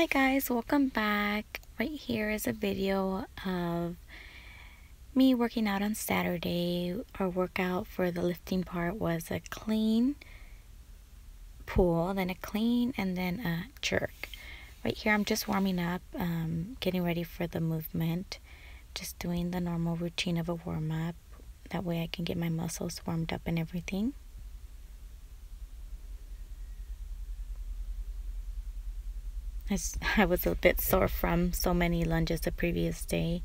Hi guys, welcome back. Right here is a video of me working out on Saturday. Our workout for the lifting part was a clean pull, then a clean, and then a jerk. Right here I'm just warming up, um, getting ready for the movement. Just doing the normal routine of a warm-up. That way I can get my muscles warmed up and everything. I was a bit sore from so many lunges the previous day.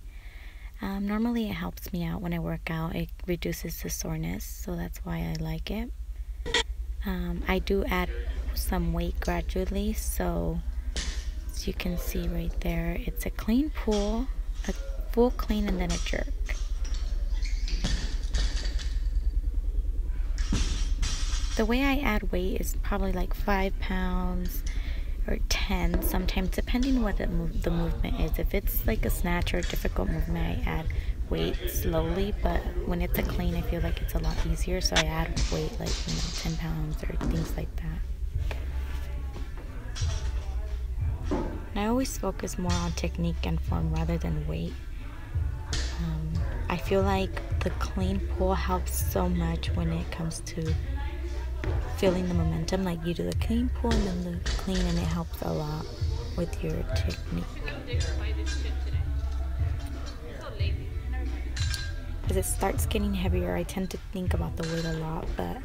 Um, normally it helps me out when I work out. It reduces the soreness, so that's why I like it. Um, I do add some weight gradually, so as you can see right there, it's a clean pull, a full clean, and then a jerk. The way I add weight is probably like five pounds or 10 sometimes depending what the, move, the movement is. If it's like a snatch or a difficult movement I add weight slowly but when it's a clean I feel like it's a lot easier so I add weight like you know 10 pounds or things like that. And I always focus more on technique and form rather than weight. Um, I feel like the clean pull helps so much when it comes to feeling the momentum like you do the clean pull and then the clean and it helps a lot with your technique. As it starts getting heavier. I tend to think about the weight a lot but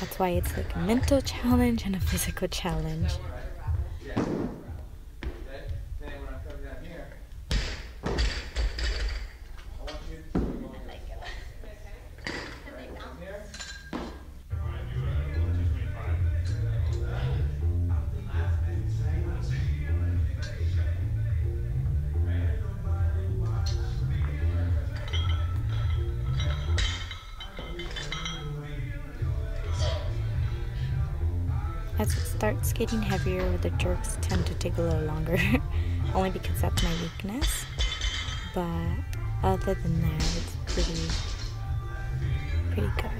that's why it's like a mental challenge and a physical challenge As it starts getting heavier, the jerks tend to take a little longer, only because that's my weakness. But other than that, it's pretty, pretty good.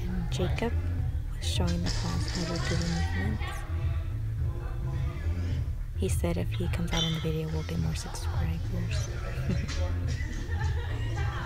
And Jacob was showing the class how to do the movements. He said if he comes out in the video, we'll get more subscribers.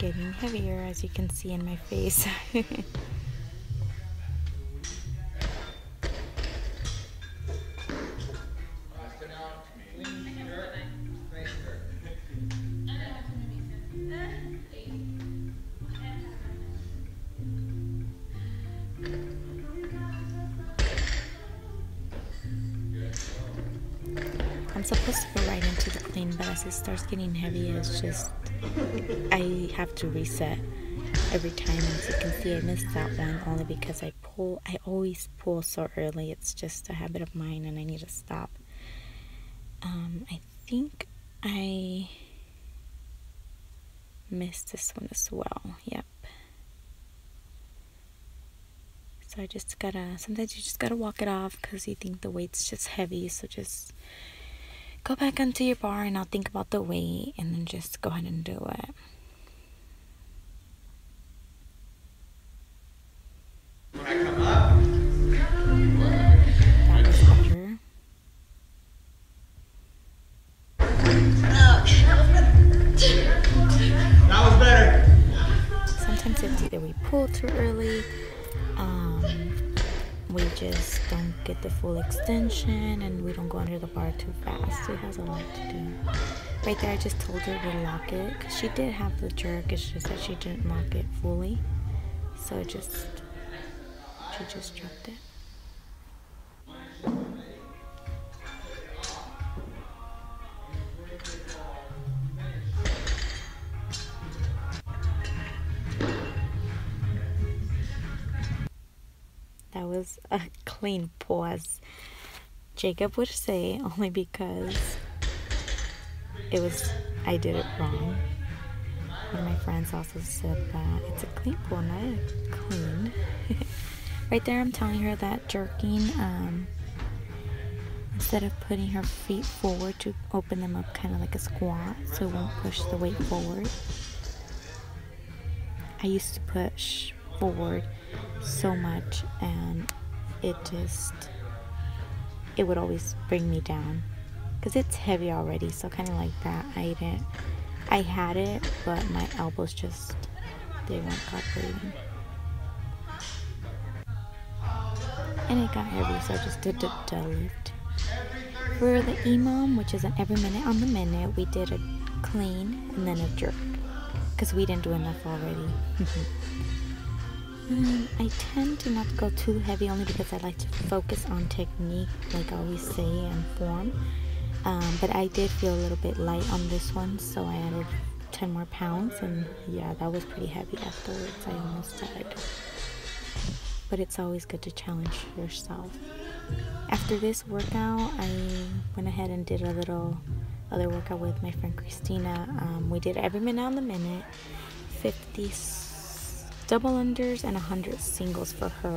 getting heavier as you can see in my face. I'm supposed to go right into the clean, but as it starts getting heavy, it's just I have to reset every time. As you can see, I missed that one only because I pull. I always pull so early. It's just a habit of mine, and I need to stop. Um, I think I missed this one as well. Yep. So I just gotta. Sometimes you just gotta walk it off because you think the weight's just heavy. So just go back onto your bar and I'll think about the weight and then just go ahead and do it. When I come up, that was better. That was better. Sometimes it's either we pull too early, um, we just don't get the full extension and we don't go under the bar too fast. So it has a lot to do. Right there, I just told her to lock it because she did have the jerk. It's just that she didn't lock it fully. So just, she just dropped it. Clean as Jacob would say only because it was I did it wrong. One of my friends also said that it's a clean pull, not a clean. right there, I'm telling her that jerking, um, instead of putting her feet forward to open them up kind of like a squat so it won't push the weight forward. I used to push forward so much and it just it would always bring me down. Because it's heavy already so kind of like that. I didn't I had it but my elbows just they weren't cooperating. And it got heavy so I just did the deadlift for the EMOM which is an every minute on the minute. We did a clean and then a jerk because we didn't do enough already Um, I tend to not go too heavy only because I like to focus on technique, like I always say, and form. Um, but I did feel a little bit light on this one, so I added 10 more pounds, and yeah, that was pretty heavy afterwards. I almost died. But it's always good to challenge yourself. After this workout, I went ahead and did a little other workout with my friend Christina. Um, we did every minute on the minute, 50 double unders and 100 singles for her.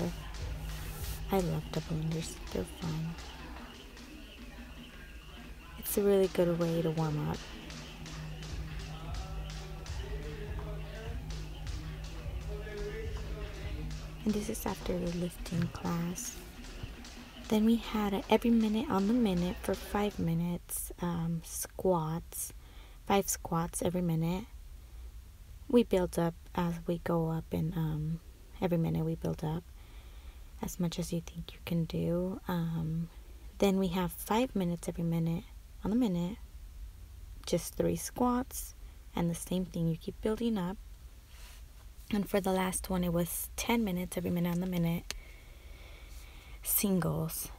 I love double unders, they're fun. It's a really good way to warm up. And this is after the lifting class. Then we had a every minute on the minute for five minutes um, squats, five squats every minute we build up as we go up and um, every minute we build up as much as you think you can do um, then we have five minutes every minute on the minute just three squats and the same thing you keep building up. And for the last one it was 10 minutes every minute on the minute singles.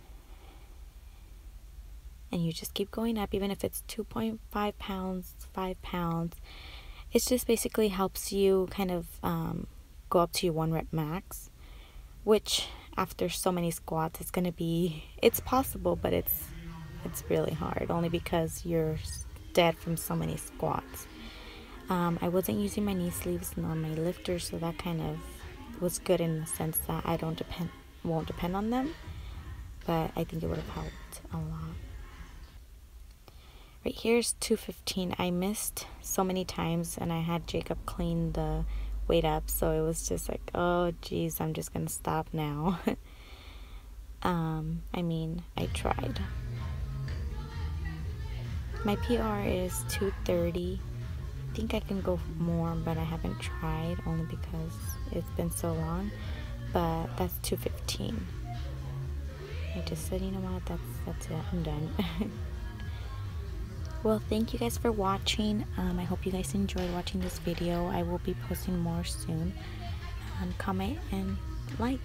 And you just keep going up even if it's 2.5 pounds 5 pounds it just basically helps you kind of um, go up to your one rep max, which after so many squats, it's gonna be it's possible, but it's it's really hard only because you're dead from so many squats. Um, I wasn't using my knee sleeves nor my lifters, so that kind of was good in the sense that I don't depend won't depend on them, but I think it would have helped a lot. Right here's 215. I missed so many times and I had Jacob clean the weight up, so it was just like, oh geez, I'm just gonna stop now. um, I mean, I tried. My PR is 230. I think I can go more, but I haven't tried only because it's been so long. But that's 215. I just said, you know what, that's that's it. I'm done. well thank you guys for watching. Um, i hope you guys enjoyed watching this video. I will be posting more soon. Um, comment and like